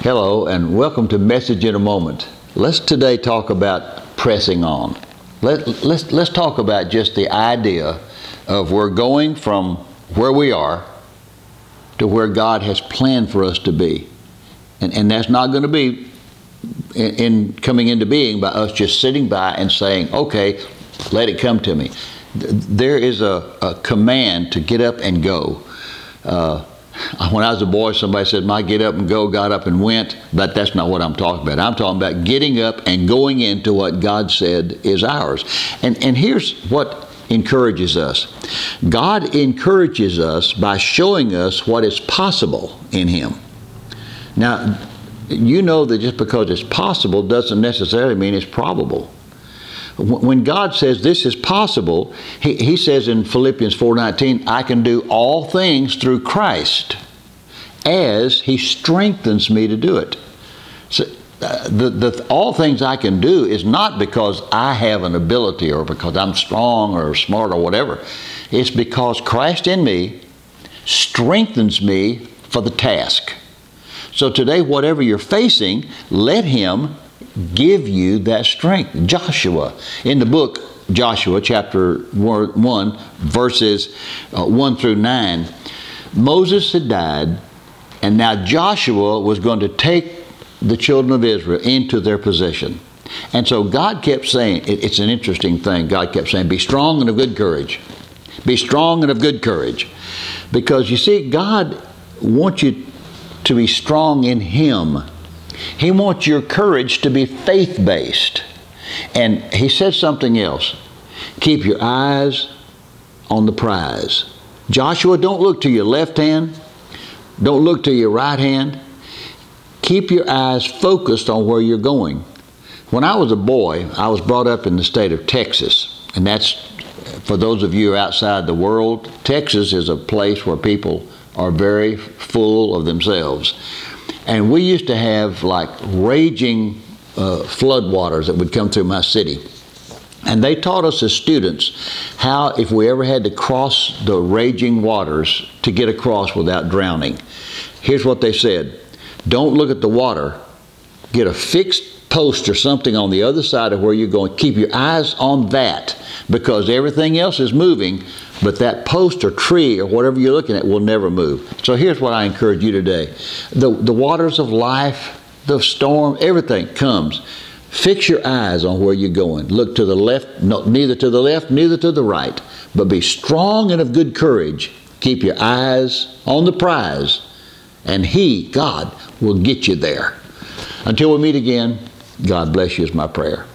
Hello, and welcome to Message in a Moment. Let's today talk about pressing on. Let, let's, let's talk about just the idea of we're going from where we are to where God has planned for us to be. And, and that's not going to be in, in coming into being by us just sitting by and saying, okay, let it come to me. There is a, a command to get up and go. Uh, when I was a boy, somebody said, My get up and go, got up and went. But that's not what I'm talking about. I'm talking about getting up and going into what God said is ours. And, and here's what encourages us God encourages us by showing us what is possible in Him. Now, you know that just because it's possible doesn't necessarily mean it's probable when God says this is possible, he, he says in Philippians 4:19, I can do all things through Christ as he strengthens me to do it. So, uh, the, the, all things I can do is not because I have an ability or because I'm strong or smart or whatever. It's because Christ in me strengthens me for the task. So today, whatever you're facing, let Him give you that strength. Joshua, in the book Joshua, chapter 1, verses uh, 1 through 9, Moses had died, and now Joshua was going to take the children of Israel into their possession. And so God kept saying, it's an interesting thing. God kept saying, Be strong and of good courage. Be strong and of good courage. Because you see, God wants you to be strong in Him he wants your courage to be faith based. And he said something else keep your eyes on the prize. Joshua, don't look to your left hand, don't look to your right hand. Keep your eyes focused on where you're going. When I was a boy, I was brought up in the state of Texas, and that's for those of you outside the world, Texas is a place where people are very full of themselves. And we used to have like raging uh, flood waters that would come through my city. And they taught us as students how, if we ever had to cross the raging waters, to get across without drowning. Here's what they said Don't look at the water, get a fixed post or something on the other side of where you're going. Keep your eyes on that because everything else is moving, but that post or tree or whatever you're looking at will never move. So here's what I encourage you today the, the waters of life, the storm, everything comes. Fix your eyes on where you're going. Look to the left, no, neither to the left, neither to the right, but be strong and of good courage. Keep your eyes on the prize, and He, God, will get you there. Until we meet again, God bless you is my prayer.